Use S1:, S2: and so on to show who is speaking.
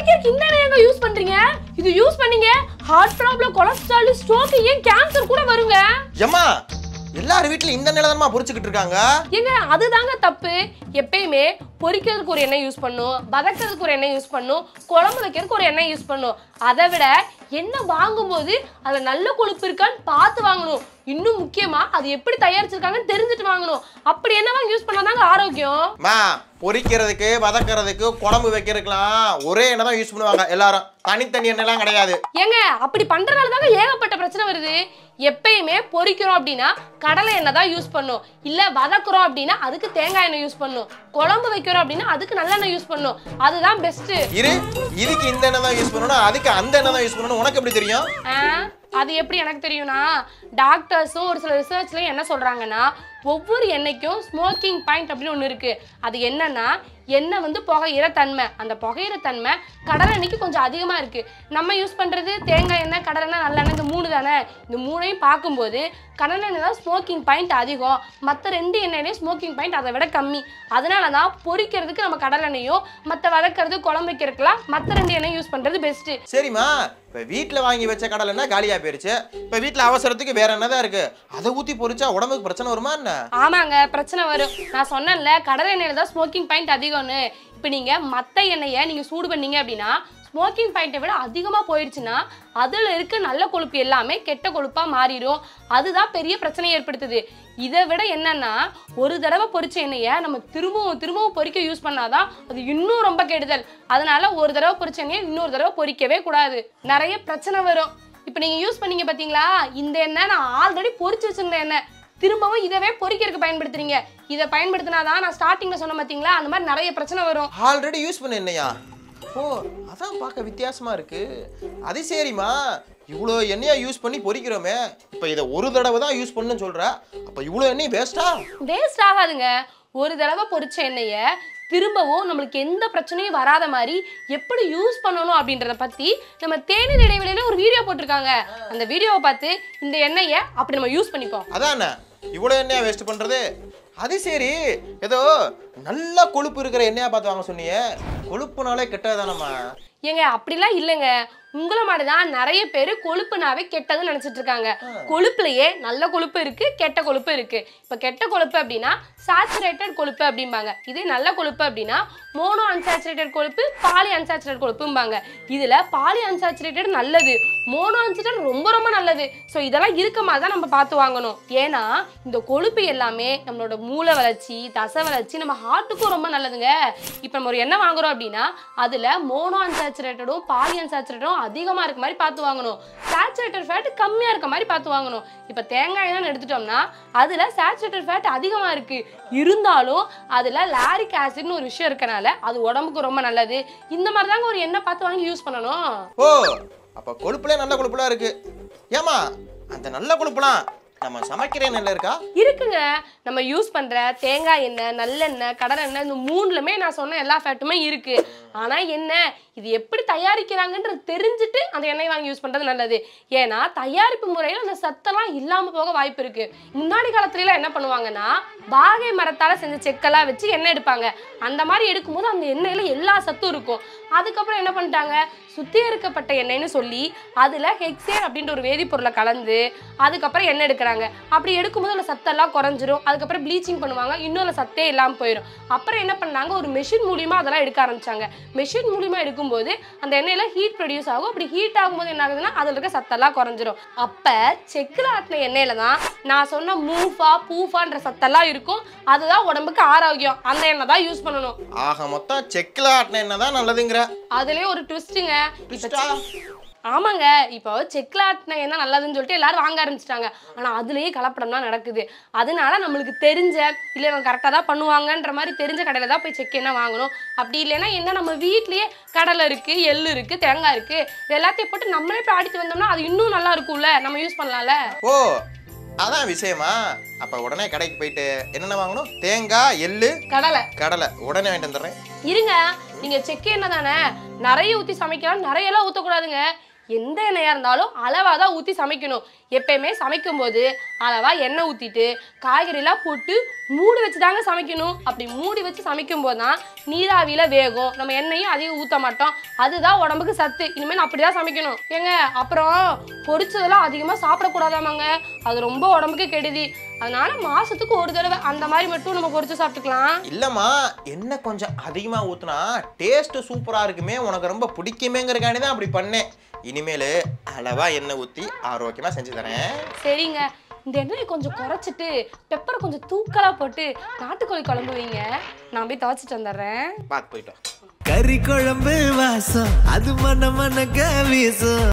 S1: பொரிக்கிறதுக்கு இந்த எங்க யூஸ் பண்றீங்க? இது யூஸ் பண்ணீங்க. ஹார்ட் ப்ராப்ளம் கொலஸ்ட்ரால் ஸ்ட்ரோக் ஏன் கேன்சர் கூட வருங்க?
S2: ஏம்மா எல்லார் வீட்லயும் இந்த நிலதனமா பொரிச்சுக்கிட்டு இருக்காங்க?
S1: ஏங்க அதுதாங்க தப்பு. எப்பயுமே பொரிக்கிறதுக்கு ஒரு எண்ணெய் யூஸ் பண்ணும் வதக்கிறதுக்கு ஒரு எண்ணெய் யூஸ் பண்ணும் குழம்பு வைக்கிறதுக்கு ஒரு எண்ணெய் யூஸ் பண்ணும். அதை விட எண்ணெய் வாங்கும்போது அதுல நல்ல கொழுப்பு இருக்கான்னு பார்த்து வாங்கணும். இன்னும் முக்கியமா அது எப்படி தயாரிச்சிருக்காங்கன்னு தெரிஞ்சுட்டு வாங்கணும். அப்படி என்ன யூஸ் பண்ணாதாங்க ஆரோக்கியம்?
S2: மா பொரிக்கிறதுக்கு வதக்கிறதுக்கு குழம்பு வைக்கிறதுக்கெல்லாம் ஒரே எண்ணெய் தான் யூஸ் பண்ணுவாங்க எல்லாரும். தனித்தனி எண்ணெய்லாம் கிடையாது.
S1: ஏங்க அப்படி பண்றதுனால தாங்க ஏகப்பட்ட பிரச்சனை வருது. எப்பயுமே பொரிக்கிறோம் அப்படின்னா கடலை எண்ணெய் தான் யூஸ் பண்ணும். இல்ல வதக்குறோம் அப்படின்னா அதுக்கு தேங்காய் எண்ணெய் யூஸ் பண்ணும். குழம்பு வைக்கிறோம் அப்படின்னா அதுக்கு நல்லெண்ணெய் யூஸ் பண்ணும் அதுதான் பெஸ்ட்
S2: இரு இதுக்கு இந்த எண்ணெய் தான் யூஸ் பண்ணணும் அதுக்கு அந்த எண்ணெய் தான் யூஸ் பண்ணணும். உனக்கு எப்படி தெரியும்?
S1: அது எப்படி எனக்கு தெரியும்னா டாக்டர்ஸும் ஒரு சில ரிசர்ச்லையும் என்ன சொல்றாங்கன்னா ஒவ்வொரு எண்ணெய்க்கும் ஸ்மோக்கிங் பாயிண்ட் அப்படின்னு ஒன்று இருக்கு. அது என்னன்னா எண்ணெய் வந்து புகையிற தன்மை. அந்த புகையிற தன்மை கடல் எண்ணெய்க்கு கொஞ்சம் அதிகமாக இருக்கு. நம்ம யூஸ் பண்ணுறது தேங்காய் எண்ணெய் கடலை எண்ணெய் நல்லெண்ணெய் இந்த மூணு தானே? இந்த மூணையும் பார்க்கும்போது கடலெண்ணெய் தான் ஸ்மோக்கிங் பாயிண்ட் அதிகம். மற்ற ரெண்டு எண்ணெயிலையும் ஸ்மோக்கிங் பாயிண்ட் அதை விட கம்மி. அதனால தான் பொறிக்கிறதுக்கு நம்ம கடல் எண்ணெயும் மற்ற வதக்கிறது குழம்பு வைக்கிறதுக்குலாம் மற்ற ரெண்டு எண்ணெய் யூஸ் பண்ணுறது பெஸ்ட்டு
S2: சரிம்மா. இப்போ வீட்டில் வாங்கி வச்ச கடலைன்னா காலியா போயிருச்சு. இப்போ வீட்டில் அவசரத்துக்கு வேற என்னதான் இருக்கு? அதை ஊற்றி பொறிச்சா உடம்புக்கு பிரச்சனை வருமா என்ன?
S1: ஆமாங்க பிரச்சனை வரும். நான் சொன்னேன்ல கடலை எண்ணெயில தான் ஸ்மோக்கிங் பாயிண்ட் அதிகம்னு. இப்போ நீங்க மத்த எண்ணெயை நீங்க சூடு பண்ணீங்க அப்படின்னா ஸ்மோக்கிங் பாயிண்ட்டை விட அதிகமாக போயிடுச்சுன்னா அதில் இருக்க நல்ல கொழுப்பு எல்லாமே கெட்ட கொழுப்பாக மாறிடும் அதுதான் பெரிய பிரச்சனையை ஏற்படுத்துது. இதை விட என்னன்னா ஒரு தடவை பொறிச்ச எண்ணெயை நம்ம திரும்பவும் திரும்பவும் பொறிக்க யூஸ் பண்ணாதான் அது இன்னும் ரொம்ப கெடுதல். அதனால ஒரு தடவை பொரிச்ச எண்ணெயை இன்னொரு தடவை பொறிக்கவே கூடாது. நிறைய பிரச்சனை வரும். இப்போ நீங்கள் யூஸ் பண்ணீங்க பார்த்தீங்களா இந்த எண்ணெய் நான் ஆல்ரெடி பொரிச்சு வச்சிருந்த எண்ணெய். திரும்பவும் இதவே பொரிக்கிறதுக்கு பயன்படுத்துறீங்க. இதை பயன்படுத்தினாதான் நான் ஸ்டார்டிங்ல சொன்ன பார்த்தீங்களா அந்த மாதிரி நிறைய பிரச்சனை வரும்.
S2: ஆல்ரெடி யூஸ் பண்ண என்னையா ஓ அதான் பார்க்க வித்தியாசமா இருக்கு. அது சரிம்மா. இவ்வளோ எண்ணெயை யூஸ் பண்ணி பொரிக்கிறோமே இப்போ இதை ஒரு தடவை தான் யூஸ் பண்ணுன்னு சொல்ற. அப்போ இவ்வளோ எண்ணெய் வேஸ்டா
S1: வேஸ்ட் ஆகாதுங்க. ஒரு தடவை பொறிச்ச எண்ணெயை திரும்பவும் நம்மளுக்கு எந்த பிரச்சனையும் வராத மாதிரி எப்படி யூஸ் பண்ணணும் அப்படின்றத பத்தி நம்ம தேநீர் இடைவெளியில ஒரு வீடியோ போட்டிருக்காங்க. அந்த வீடியோவை பார்த்து இந்த எண்ணெயை அப்படி நம்ம யூஸ் பண்ணிப்போம்.
S2: அதானே? இவ்வளோ எண்ணெயா வேஸ்ட் பண்றது? அது சரி. ஏதோ நல்ல கொழுப்பு இருக்கிற எண்ணெயா பார்த்து வாங்க சொன்னியே. கொழுப்புனாலே கெட்டதானம்மா
S1: ஏங்க அப்படிலாம் இல்லைங்க. உங்களை மாதிரி தான் நிறைய பேர் கொழுப்புனாவே கெட்டதுன்னு நினைச்சிட்டு இருக்காங்க கொழுப்புலயே நல்ல கொழுப்பு இருக்கு கெட்ட கொழுப்பு இருக்கு. இப்போ கெட்ட கொழுப்பு அப்படின்னா சாச்சுரேட்டட் கொழுப்பு அப்படிம்பாங்க. இதே நல்ல கொழுப்பு அப்படின்னா மோனோ அன்சாச்சுரேட்டட் கொழுப்பு பாலி அன்சாச்சுரேட்டட் கொழுப்பும்பாங்க. இதுல பாலி அன்சாச்சுரேட்டட் நல்லது மோனோ அன்சாச்சுரேட்டட் ரொம்ப ரொம்ப நல்லது. ஸோ இதெல்லாம் இருக்க மாதிரி தான் நம்ம பார்த்து வாங்கணும். ஏன்னா இந்த கொழுப்பு எல்லாமே நம்மளோட மூளை வளர்ச்சி தசை வளர்ச்சி நம்ம ஹார்ட்டுக்கும் ரொம்ப நல்லதுங்க. இப்போ நம்ம ஒரு எண்ணெய் வாங்குறோம் அப்படின்னா அதில் மோனோ அன்சாச்சுரேட்டடும் பாலி அன்சாச்சுரேட்டடும் அதிகமாக இருக்க மாதிரி பார்த்து வாங்கணும். சேச்சுரேட்டட் ஃபேட் கம்மியாக இருக்க மாதிரி பார்த்து வாங்கணும். இப்போ தேங்காய் தான் எடுத்துட்டோம்னா அதில் சேச்சுரேட்டட் ஃபேட் அதிகமாக இருக்கு. இருந்தாலும் அதில் லாரிக் ஆசிட்னு ஒரு விஷயம் இருக்கனால அது உடம்புக்கு ரொம்ப நல்லது. இந்த மாதிரி தாங்க ஒரு எண்ணெய் பார்த்து வாங்கி யூஸ் பண்ணணும்.
S2: ஓ அப்போ கொழுப்புல நல்ல கொழுப்புலாம் இருக்கு. ஏமா அந்த நல்ல கொழுப்புலாம் நம்ம சமைக்கிற எண்ணெயில் இருக்கா?
S1: இருக்குங்க. நம்ம யூஸ் பண்ற தேங்காய் எண்ணெய் நல்லெண்ணெய் கடலெண்ணெய் இந்த மூணுலுமே நான் சொன்ன எல்லா ஃபேட்டுமே இருக்கு. ஆனா என்ன? இது எப்படி தயாரிக்கிறாங்கன்றது தெரிஞ்சுட்டு அந்த எண்ணெய் வாங்கி யூஸ் பண்ணுறது நல்லது. ஏன்னா தயாரிப்பு முறையில் அந்த சத்தெல்லாம் இல்லாமல் போக வாய்ப்பு இருக்குது முன்னாடி காலத்துலலாம் என்ன பண்ணுவாங்கன்னா பாகை மரத்தால் செஞ்ச செக்கெல்லாம் வச்சு எண்ணெய் எடுப்பாங்க. அந்த மாதிரி எடுக்கும்போது அந்த எண்ணெயில் எல்லா சத்தும் இருக்கும். அதுக்கப்புறம் என்ன பண்ணிட்டாங்க? சுத்திகரிக்கப்பட்ட எண்ணெய்னு சொல்லி அதில் ஹெக்சேன் அப்படின்ற ஒரு வேதிப்பொருளை கலந்து அதுக்கப்புறம் எண்ணெய் எடுக்கிறாங்க. அப்படி எடுக்கும்போது அந்த சத்தெல்லாம் குறைஞ்சிரும். அதுக்கப்புறம் ப்ளீச்சிங் பண்ணுவாங்க. இன்னும் அந்த சத்தே இல்லாமல் போயிடும் அப்புறம் என்ன பண்ணாங்க? ஒரு மெஷின் மூலியமாக அதெல்லாம் எடுக்க ஆரம்பித்தாங்க மெஷின் மூலியமா எடுக்கும்போது அந்த எண்ணெயில ஹீட் ப்ரொடியூஸ் ஆகும். அப்படி ஹீட் ஆகும்போது என்ன ஆகுதுன்னா அதில் இருக்க சத்தெல்லாம் குறைஞ்சிரும். அப்ப செக்கில் ஆட்டின எண்ணெயில தான் நான் சொன்ன மூஃபா பூஃபான்ற சத்தெல்லாம் இருக்கும். அதுதான் உடம்புக்கு ஆரோக்கியம். அந்த எண்ணெய் தான் யூஸ் பண்ணணும்.
S2: ஆக மொத்தம் செக்கில் ஆட்டின எண்ணெய் தான் நல்லதுங்கிற.
S1: அதுலயே ஒரு ட்விஸ்ட்டுங்க
S2: ட்விஸ்டா
S1: ஆமாங்க இப்போ செக்கில் ஆட்டின என்ன நல்லதுன்னு சொல்லிட்டு எல்லாரும் வாங்க ஆரம்பிச்சிட்டாங்க. ஆனால் அதுலேயே கலப்படம் தான் நடக்குது. அதனால நம்மளுக்கு தெரிஞ்ச இல்லை இவங்க கரெக்டாக தான் பண்ணுவாங்கன்ற மாதிரி தெரிஞ்ச கடையில் தான் போய் செக் என்ன வாங்கணும். அப்படி இல்லைன்னா என்ன நம்ம வீட்லயே கடலை இருக்கு எள்ளு இருக்கு தேங்காய் இருக்கு இது எல்லாத்தையும் போட்டு நம்மளே போய் ஆடிட்டு வந்தோம்னா அது இன்னும் நல்லா இருக்கும்ல? நம்ம யூஸ் பண்ணலாம்ல?
S2: ஓ அதான் விஷயமா. அப்ப உடனே கடைக்கு போயிட்டு என்னென்ன வாங்கணும்? தேங்காய் எள்ளு
S1: கடலை.
S2: கடலை. உடனே வாங்கிட்டு வந்துடுறேன்.
S1: இருங்க நீங்க செக் என்ன தானே? நிறைய ஊத்தி சமைக்கலாம் நிறைய எல்லாம் ஊத்தக்கூடாதுங்க. எந்த எண்ணெயாக இருந்தாலும் அளவாக தான் ஊற்றி சமைக்கணும். எப்பயுமே சமைக்கும்போது அளவாக எண்ணெய் ஊற்றிட்டு காய்கறிலாம் போட்டு மூடி வச்சு தாங்க சமைக்கணும். அப்படி மூடி வச்சு சமைக்கும் போது தான் நீராவியில் வேகும். நம்ம எண்ணெயும் அதிகம் ஊற்ற மாட்டோம். அதுதான் உடம்புக்கு சத்து. இனிமேல் அப்படி தான் சமைக்கணும். ஏங்க அப்புறம் பொரிச்சதெல்லாம் அதிகமாக சாப்பிடக்கூடாதாமாங்க? அது ரொம்ப உடம்புக்கு கெடுதி. அதனால மாசத்துக்கு ஒரு தடவை அந்த மாதிரி மட்டும் நம்ம பொரிச்சு சாப்பிட்டுக்கலாம்.
S2: இல்லம்மா எண்ணெய் கொஞ்சம் அதிகமா ஊத்துனா டேஸ்ட் சூப்பரா இருக்குமே உனக்கு ரொம்ப பிடிக்குமேங்கிறக்காண்டி தான் அப்படி பண்ணேன். இனிமேல் அளவா எண்ணெய் ஊத்தி ஆரோக்கியமா செஞ்சு தரேன்.
S1: சரிங்க. இந்த எண்ணெயை கொஞ்சம் குறைச்சிட்டு பெப்பரை கொஞ்சம் தூக்கலா போட்டு நாட்டுக்கோழி குழம்பு வைங்க. நான் போய் துவைச்சிட்டு வந்துடுறேன்.
S2: பார்த்து போயிட்டோம்
S3: கறி குழம்பு வாசம் அது மன மன வீசும்